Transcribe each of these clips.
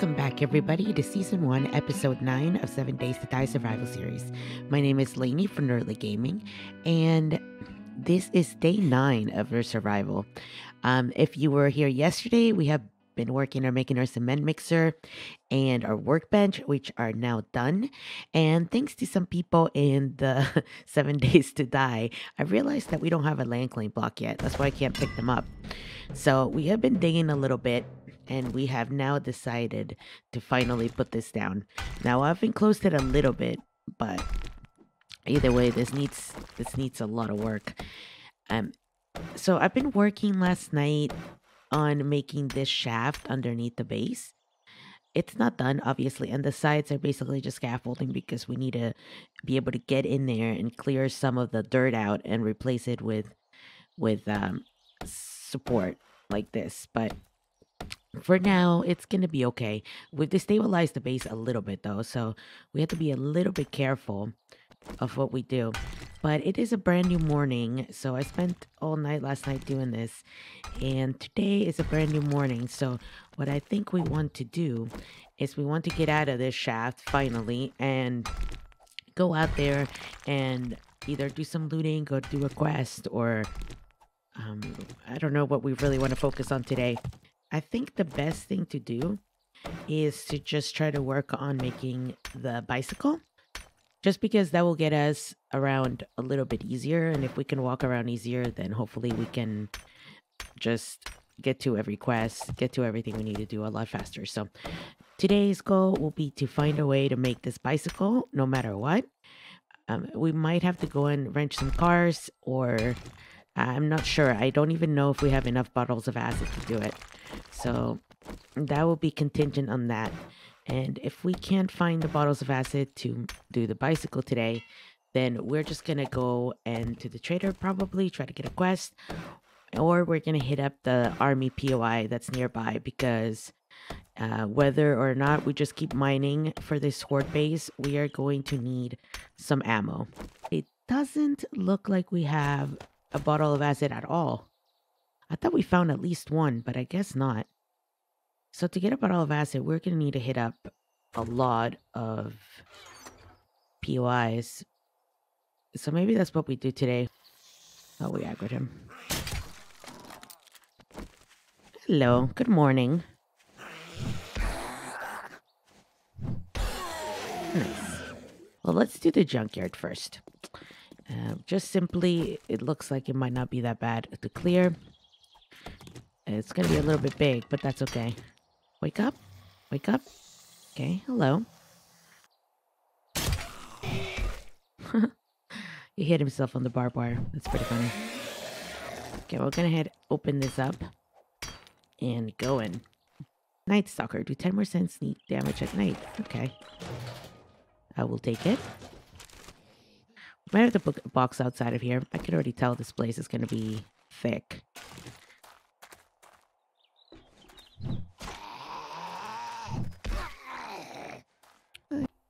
Welcome back, everybody, to Season 1, Episode 9 of 7 Days to Die Survival Series. My name is Lainey from Nerdlette Gaming, and this is day 9 of our survival. Um, if you were here yesterday, we have been working on making our cement mixer and our workbench, which are now done. And thanks to some people in the 7 Days to Die, I realized that we don't have a land claim block yet. That's why I can't pick them up. So we have been digging a little bit and we have now decided to finally put this down. Now I've enclosed it a little bit, but either way, this needs this needs a lot of work. Um, so I've been working last night on making this shaft underneath the base. It's not done, obviously, and the sides are basically just scaffolding because we need to be able to get in there and clear some of the dirt out and replace it with with um, support like this. But for now, it's going to be okay. We've destabilized the base a little bit though, so we have to be a little bit careful of what we do. But it is a brand new morning, so I spent all night last night doing this, and today is a brand new morning. So, what I think we want to do is we want to get out of this shaft finally and go out there and either do some looting, go do a quest, or um, I don't know what we really want to focus on today. I think the best thing to do is to just try to work on making the bicycle just because that will get us around a little bit easier and if we can walk around easier then hopefully we can just get to every quest get to everything we need to do a lot faster so today's goal will be to find a way to make this bicycle no matter what um, we might have to go and wrench some cars or i'm not sure i don't even know if we have enough bottles of acid to do it so that will be contingent on that. And if we can't find the bottles of acid to do the bicycle today, then we're just gonna go and to the trader probably try to get a quest, or we're gonna hit up the army POI that's nearby because uh, whether or not we just keep mining for this horde base, we are going to need some ammo. It doesn't look like we have a bottle of acid at all. I thought we found at least one, but I guess not. So to get a bottle of acid, we're going to need to hit up a lot of POIs. So maybe that's what we do today. Oh, we aggroed him. Hello, good morning. Nice. Well, let's do the junkyard first. Uh, just simply, it looks like it might not be that bad to clear. It's gonna be a little bit big, but that's okay. Wake up. Wake up. Okay, hello. he hit himself on the barbed wire. That's pretty funny. Okay, we're gonna head open this up and go in. Night Stalker, do 10 more cents sneak damage at night. Okay. I will take it. Might have to put a box outside of here. I can already tell this place is gonna be thick.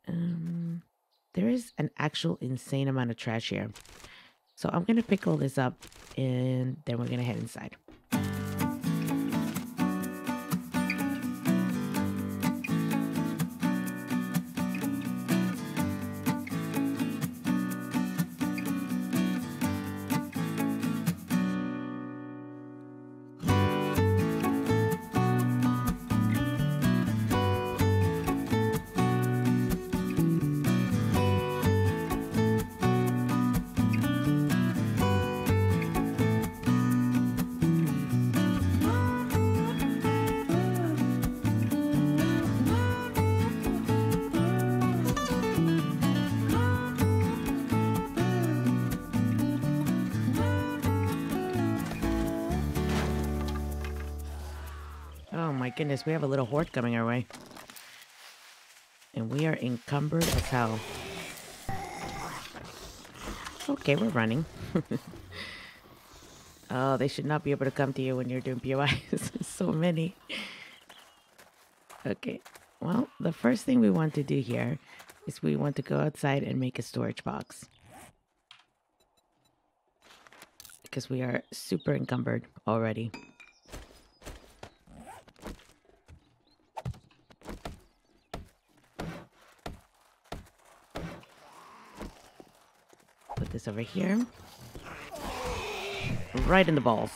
Um, there is an actual insane amount of trash here. So I'm going to pick all this up and then we're going to head inside. Goodness, we have a little horde coming our way. And we are encumbered as hell. Okay, we're running. oh, they should not be able to come to you when you're doing POIs. so many. Okay, well, the first thing we want to do here is we want to go outside and make a storage box. Because we are super encumbered already. This over here. Right in the balls.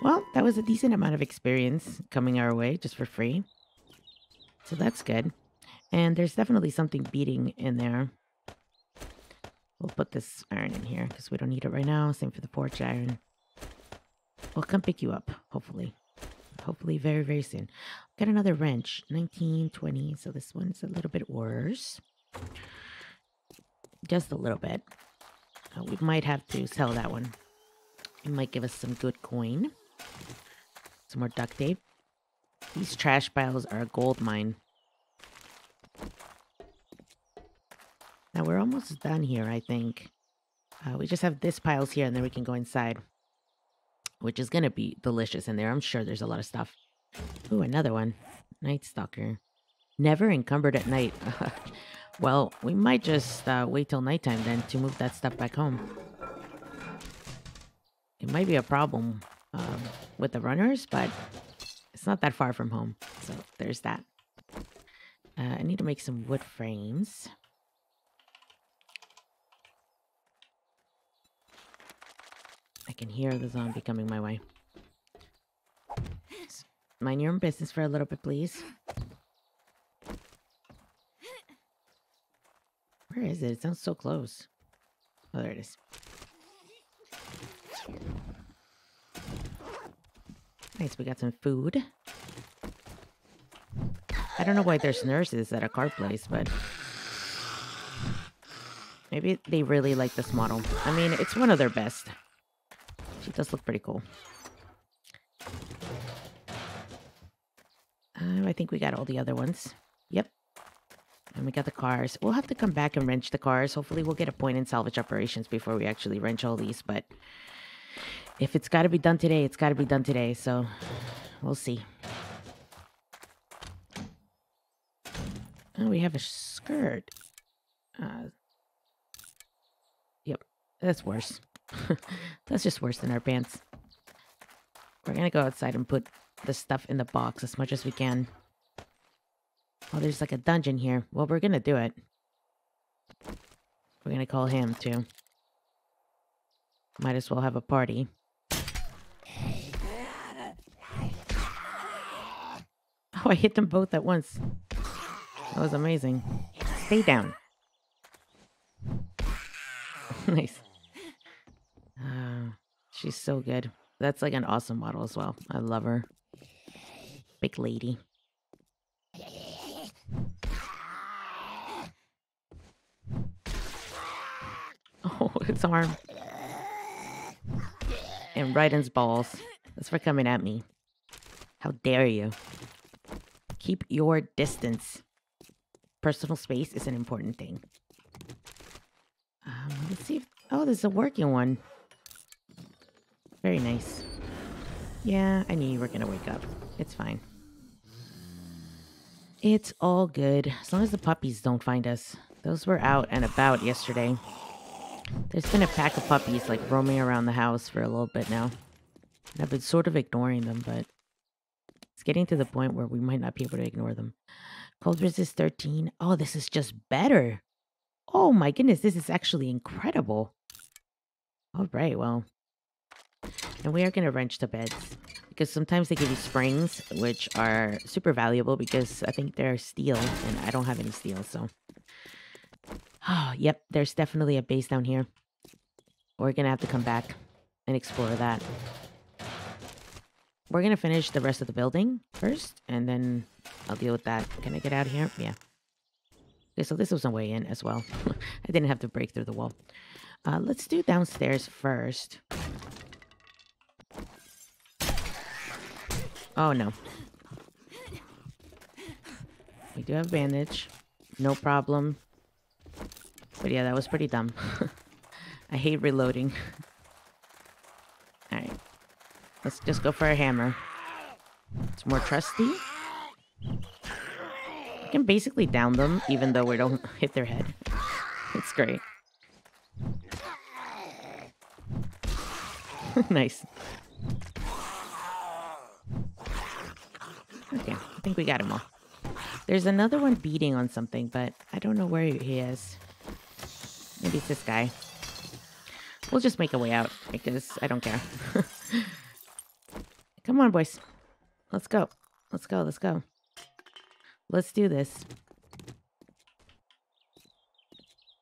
Well, that was a decent amount of experience coming our way just for free. So that's good. And there's definitely something beating in there. We'll put this iron in here because we don't need it right now. Same for the forged iron. We'll come pick you up, hopefully. Hopefully very, very soon. Got another wrench. 1920. So this one's a little bit worse. Just a little bit. Uh, we might have to sell that one. It might give us some good coin. Some more duct tape. These trash piles are a gold mine. Now we're almost done here, I think. Uh, we just have this piles here and then we can go inside. Which is going to be delicious in there. I'm sure there's a lot of stuff. Ooh, another one. Night Stalker. Never encumbered at night. well, we might just uh, wait till nighttime then to move that stuff back home. It might be a problem um, with the runners, but it's not that far from home. So there's that. Uh, I need to make some wood frames. I can hear the zombie coming my way. Mind your own business for a little bit, please. Where is it? It sounds so close. Oh, there it is. Nice, we got some food. I don't know why there's nurses at a car place, but... Maybe they really like this model. I mean, it's one of their best. She does look pretty cool. Uh, I think we got all the other ones. Yep. And we got the cars. We'll have to come back and wrench the cars. Hopefully we'll get a point in salvage operations before we actually wrench all these, but if it's got to be done today, it's got to be done today. So we'll see. Oh, we have a skirt. Uh, yep, that's worse. that's just worse than our pants. We're going to go outside and put the stuff in the box as much as we can. Oh, there's like a dungeon here. Well, we're going to do it. We're going to call him, too. Might as well have a party. Oh, I hit them both at once. That was amazing. Stay down. nice. Uh, she's so good. That's like an awesome model as well. I love her. Big lady. Oh, its arm. And his balls. That's for coming at me. How dare you? Keep your distance. Personal space is an important thing. Um, let's see if... Oh, there's a working one. Very nice. Yeah, I knew you were going to wake up. It's fine. It's all good. As long as the puppies don't find us. Those were out and about yesterday. There's been a pack of puppies, like, roaming around the house for a little bit now. I've been sort of ignoring them, but it's getting to the point where we might not be able to ignore them. Cold resist 13. Oh, this is just better. Oh my goodness, this is actually incredible. All right, well. And we are going to wrench the beds. Because sometimes they give you springs, which are super valuable because I think they're steel. And I don't have any steel, so. Oh, yep, there's definitely a base down here. We're going to have to come back and explore that. We're to finish the rest of the building first, and then I'll deal with that. Can I get out of here? Yeah. Okay, so this was a way in as well. I didn't have to break through the wall. Uh, let's do downstairs first. Oh, no. We do have bandage. no problem. But yeah, that was pretty dumb. I hate reloading. Let's just go for a hammer. It's more trusty. I can basically down them, even though we don't hit their head. It's great. nice. Okay, I think we got him all. There's another one beating on something, but I don't know where he is. Maybe it's this guy. We'll just make a way out, because I don't care. Come on, boys. Let's go. Let's go, let's go. Let's do this.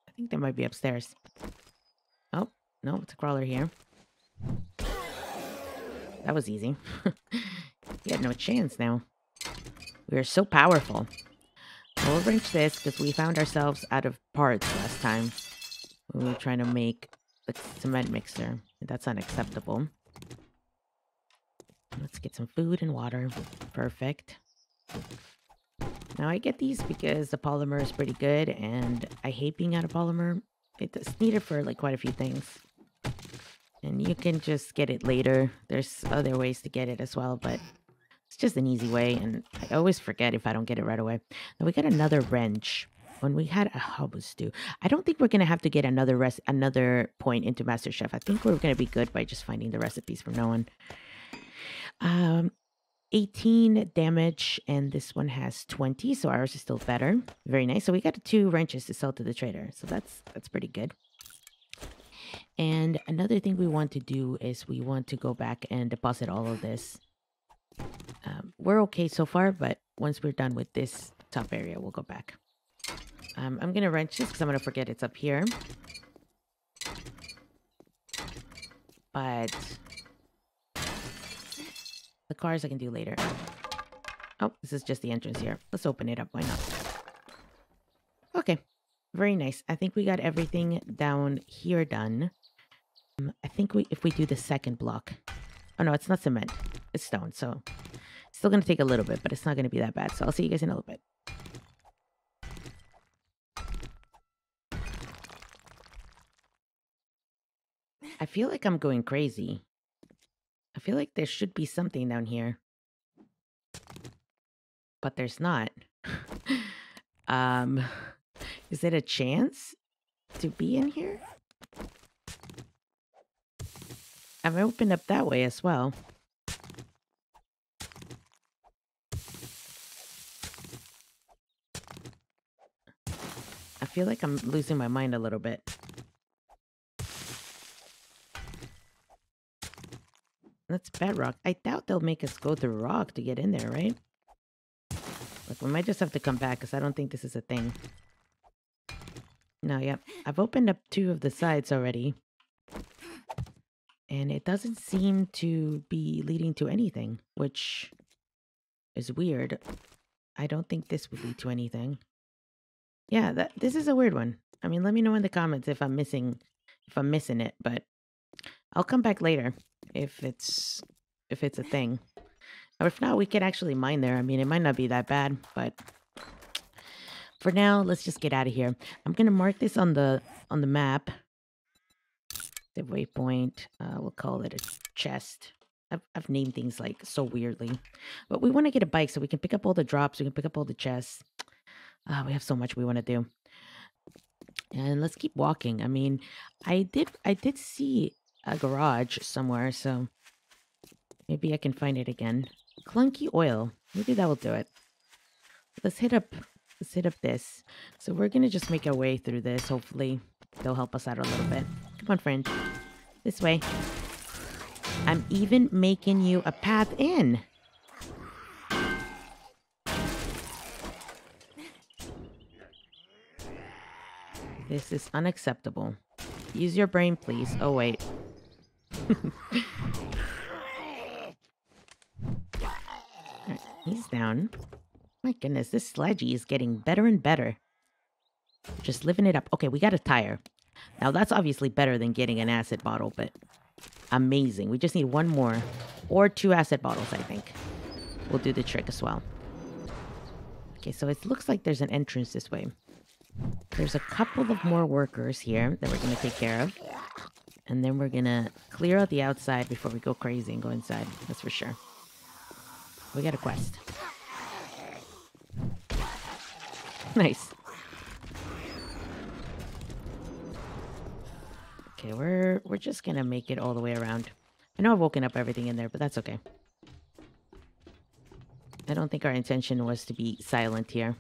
I think they might be upstairs. Oh, no, it's a crawler here. That was easy. you had no chance now. We are so powerful. We'll wrench this because we found ourselves out of parts last time. We were trying to make a cement mixer. That's unacceptable. Let's get some food and water. Perfect. Now I get these because the polymer is pretty good and I hate being out of polymer. It's needed for like quite a few things. And you can just get it later. There's other ways to get it as well, but it's just an easy way, and I always forget if I don't get it right away. Now we got another wrench. When we had a hobo stew, I don't think we're gonna have to get another rest another point into Master Chef. I think we're gonna be good by just finding the recipes from no on. Um, 18 damage, and this one has 20, so ours is still better. Very nice. So we got two wrenches to sell to the trader, so that's that's pretty good. And another thing we want to do is we want to go back and deposit all of this um, we're okay so far, but once we're done with this top area, we'll go back. Um, I'm going to wrench this because I'm going to forget it's up here. But the cars I can do later. Oh, this is just the entrance here. Let's open it up. Why not? Okay. Very nice. I think we got everything down here done. Um, I think we if we do the second block. Oh, no, it's not cement. It's stone, so still going to take a little bit, but it's not going to be that bad. So I'll see you guys in a little bit. I feel like I'm going crazy. Feel like there should be something down here. But there's not. um, is it a chance to be in here? I've opened up that way as well. I feel like I'm losing my mind a little bit. That's bedrock. I doubt they'll make us go through rock to get in there, right? Look, we might just have to come back because I don't think this is a thing. No, yep. I've opened up two of the sides already. And it doesn't seem to be leading to anything, which is weird. I don't think this would lead to anything. Yeah, that this is a weird one. I mean, let me know in the comments if I'm missing if I'm missing it, but I'll come back later if it's if it's a thing. Or if not, we could actually mine there. I mean, it might not be that bad, but for now, let's just get out of here. I'm gonna mark this on the on the map. The waypoint. Uh, we'll call it a chest. I've, I've named things like so weirdly, but we want to get a bike so we can pick up all the drops. We can pick up all the chests. Uh, we have so much we want to do. And let's keep walking. I mean, I did I did see a garage somewhere, so maybe I can find it again. Clunky oil. Maybe that will do it. Let's hit up let's hit up this. So we're gonna just make our way through this. Hopefully they'll help us out a little bit. Come on, friend. This way. I'm even making you a path in. This is unacceptable. Use your brain, please. Oh, wait. He's down. My goodness, this sledgy is getting better and better. Just living it up. Okay, we got a tire. Now, that's obviously better than getting an acid bottle, but amazing. We just need one more. Or two acid bottles, I think. We'll do the trick as well. Okay, so it looks like there's an entrance this way. There's a couple of more workers here that we're going to take care of. And then we're going to clear out the outside before we go crazy and go inside. That's for sure. We got a quest. Nice. Okay, we're we're just gonna make it all the way around. I know I've woken up everything in there, but that's okay. I don't think our intention was to be silent here.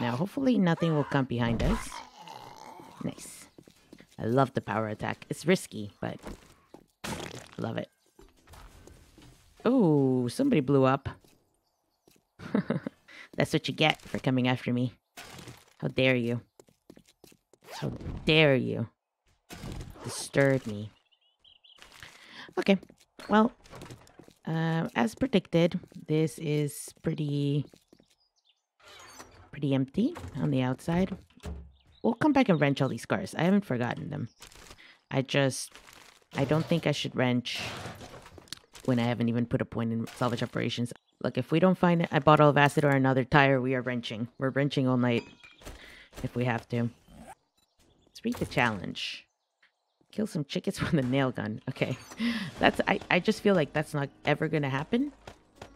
Now, hopefully nothing will come behind us. Nice. I love the power attack. It's risky, but I love it. Oh, somebody blew up. That's what you get for coming after me. How dare you? How dare you disturb me? Okay, well, uh, as predicted, this is pretty pretty empty on the outside. We'll come back and wrench all these cars. I haven't forgotten them. I just, I don't think I should wrench when I haven't even put a point in salvage operations. Look, if we don't find a bottle of acid or another tire, we are wrenching. We're wrenching all night if we have to. Let's read the challenge. Kill some chickens with a nail gun. Okay. That's I, I just feel like that's not ever gonna happen.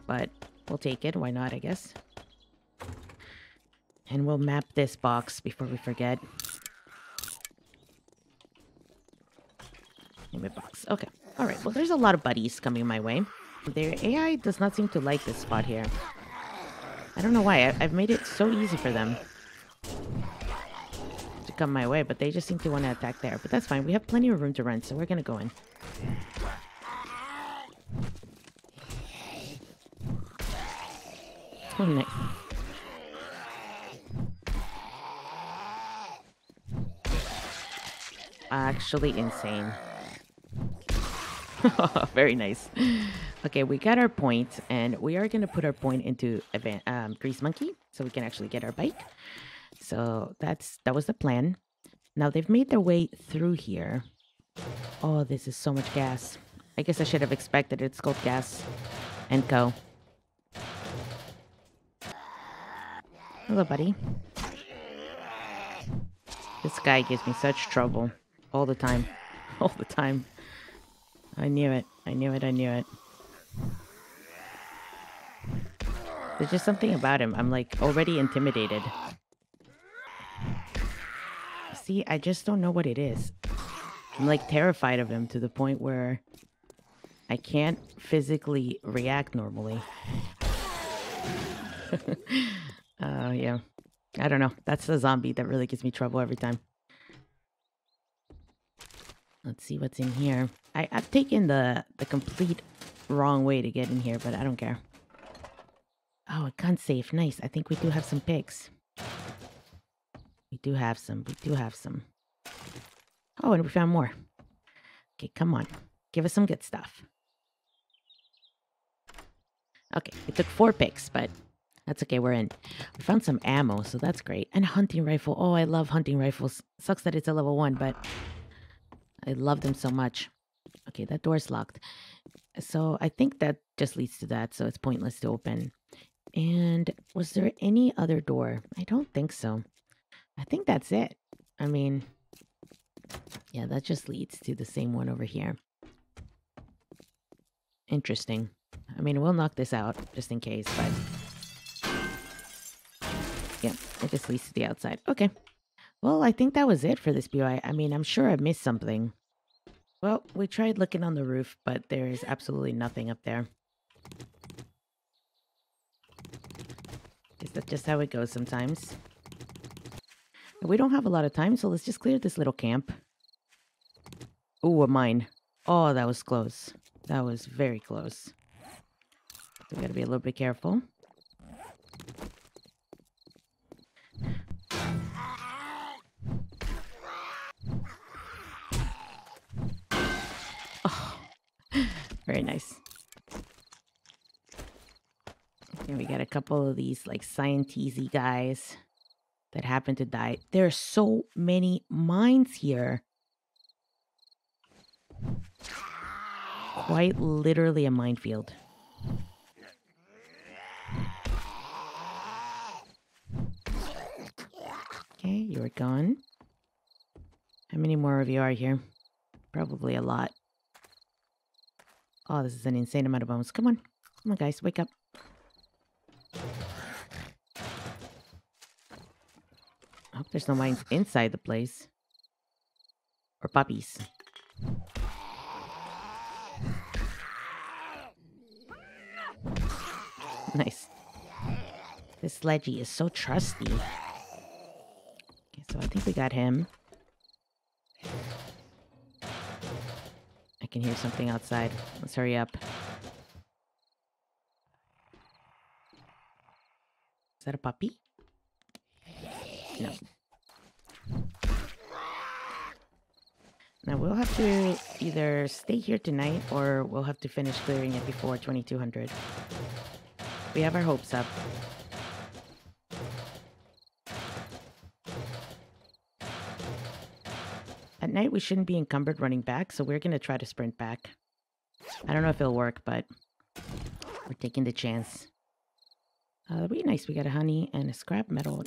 But we'll take it. Why not, I guess. And we'll map this box before we forget. It box. Okay. Alright, well there's a lot of buddies coming my way. Their AI does not seem to like this spot here. I don't know why. I have made it so easy for them to come my way, but they just seem to want to attack there. But that's fine. We have plenty of room to run, so we're going to go in. Oh, nice. Actually insane. Very nice. Okay, we got our point, and we are going to put our point into um, Grease Monkey, so we can actually get our bike. So that's that was the plan. Now they've made their way through here. Oh, this is so much gas. I guess I should have expected. It's called Gas and go. Hello, buddy. This guy gives me such trouble. All the time. All the time. I knew it. I knew it. I knew it. There's just something about him. I'm like already intimidated. See, I just don't know what it is. I'm like terrified of him to the point where I can't physically react normally. uh, yeah. I don't know. That's the zombie that really gives me trouble every time. Let's see what's in here. I, I've taken the, the complete wrong way to get in here, but I don't care. Oh, a gun safe. Nice. I think we do have some pigs. We do have some. We do have some. Oh, and we found more. Okay, come on. Give us some good stuff. Okay, it took four picks, but that's okay. We're in. We found some ammo, so that's great. And hunting rifle. Oh, I love hunting rifles. Sucks that it's a level one, but I love them so much. Okay, that door's locked. So I think that just leads to that, so it's pointless to open. And was there any other door? I don't think so. I think that's it. I mean, yeah, that just leads to the same one over here. Interesting. I mean, we'll knock this out just in case, but... Yeah, it just leads to the outside. Okay. Well, I think that was it for this POI. I mean, I'm sure I missed something. Well, we tried looking on the roof, but there is absolutely nothing up there. Is that just how it goes sometimes? We don't have a lot of time, so let's just clear this little camp. Ooh, a mine. Oh, that was close. That was very close. We gotta be a little bit careful. Oh, very nice. And we got a couple of these like scientisty guys that happen to die. There are so many mines here. Quite literally a minefield. Okay, you are gone. How many more of you are here? Probably a lot. Oh, this is an insane amount of bones. Come on. Come on, guys. Wake up. I hope there's no mines inside the place. Or puppies. Nice. This sledgy is so trusty. Okay, so I think we got him. I can hear something outside. Let's hurry up. Is that a puppy? No. Now we'll have to either stay here tonight or we'll have to finish clearing it before 2200. We have our hopes up. At night, we shouldn't be encumbered running back, so we're going to try to sprint back. I don't know if it'll work, but we're taking the chance. Uh, that'd be nice. We got a honey and a scrap metal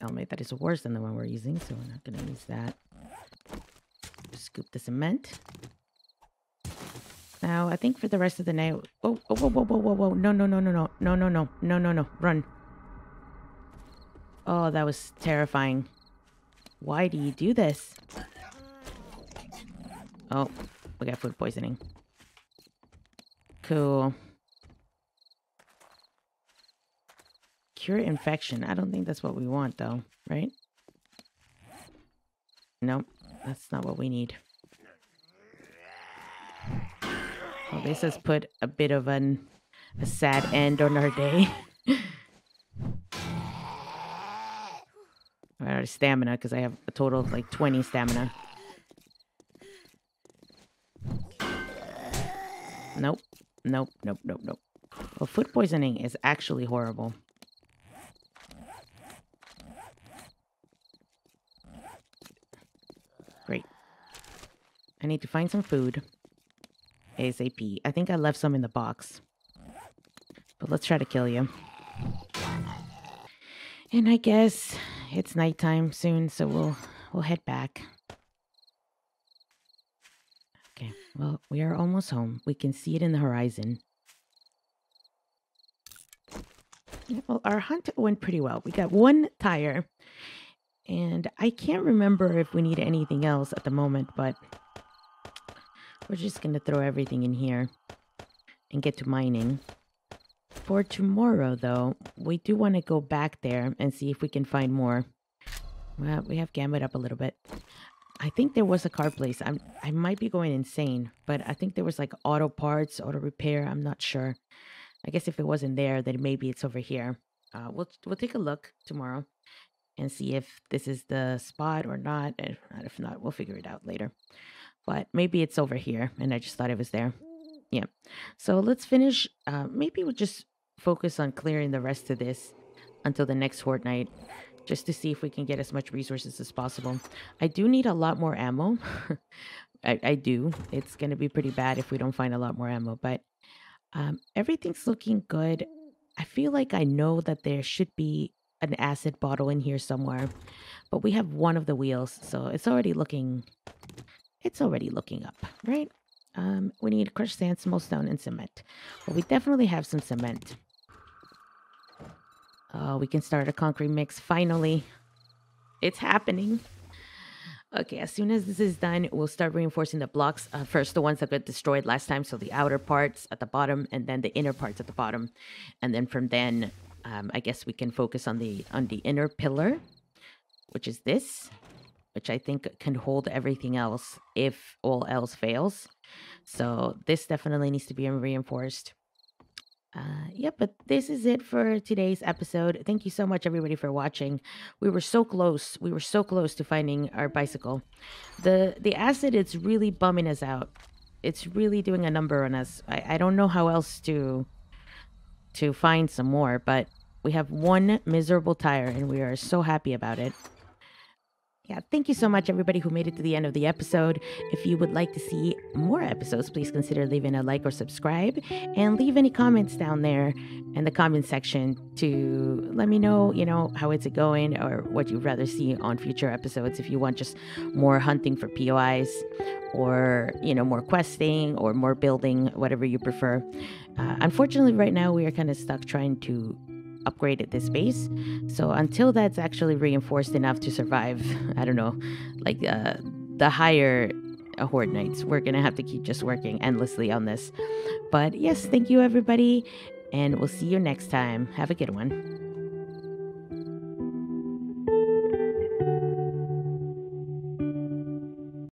helmet that is worse than the one we're using, so we're not going to use that. Scoop the cement. Now, I think for the rest of the night... Oh, oh, whoa, whoa, whoa, whoa, whoa. No, no, no, no, no. No, no, no. No, no, no. Run. Oh, that was terrifying. Why do you do this? Oh, we got food poisoning. Cool. Cure infection. I don't think that's what we want, though, right? Nope, that's not what we need. Well, this has put a bit of an a sad end on our day. Of stamina because I have a total of like 20 stamina. Nope. Nope, nope, nope, nope. Well, food poisoning is actually horrible. Great. I need to find some food. ASAP. I think I left some in the box. But let's try to kill you. And I guess it's nighttime soon, so we'll we'll head back. Okay, well, we are almost home. We can see it in the horizon. Well, our hunt went pretty well. We got one tire, and I can't remember if we need anything else at the moment, but we're just going to throw everything in here and get to mining. For tomorrow, though, we do want to go back there and see if we can find more. Well, we have gamut up a little bit. I think there was a car place. I'm I might be going insane, but I think there was like auto parts, auto repair. I'm not sure. I guess if it wasn't there, then maybe it's over here. Uh, we'll we'll take a look tomorrow and see if this is the spot or not. If not, if not, we'll figure it out later. But maybe it's over here, and I just thought it was there. Yeah. So let's finish. Uh, maybe we'll just focus on clearing the rest of this until the next fortnight just to see if we can get as much resources as possible. I do need a lot more ammo. I, I, do. It's going to be pretty bad if we don't find a lot more ammo, but um, everything's looking good. I feel like I know that there should be an acid bottle in here somewhere, but we have one of the wheels, so it's already looking, it's already looking up, right? Um, we need crushed sand, small stone, and cement. Well, we definitely have some cement. Oh, we can start a concrete mix. Finally. It's happening. Okay, as soon as this is done, we'll start reinforcing the blocks. Uh, first, the ones that got destroyed last time. So the outer parts at the bottom and then the inner parts at the bottom. And then from then, um, I guess we can focus on the on the inner pillar, which is this, which I think can hold everything else if all else fails. So this definitely needs to be reinforced. Uh, yeah, but this is it for today's episode. Thank you so much, everybody, for watching. We were so close. We were so close to finding our bicycle. The the acid it's really bumming us out. It's really doing a number on us. I, I don't know how else to to find some more, but we have one miserable tire, and we are so happy about it. Yeah, thank you so much, everybody who made it to the end of the episode. If you would like to see more episodes, please consider leaving a like or subscribe and leave any comments down there in the comment section to let me know, you know, how it's going or what you'd rather see on future episodes. If you want just more hunting for POIs or, you know, more questing or more building, whatever you prefer. Uh, unfortunately, right now we are kind of stuck trying to upgraded this base. So until that's actually reinforced enough to survive, I don't know, like uh, the higher Horde Nights, we're gonna have to keep just working endlessly on this. But yes, thank you everybody, and we'll see you next time. Have a good one.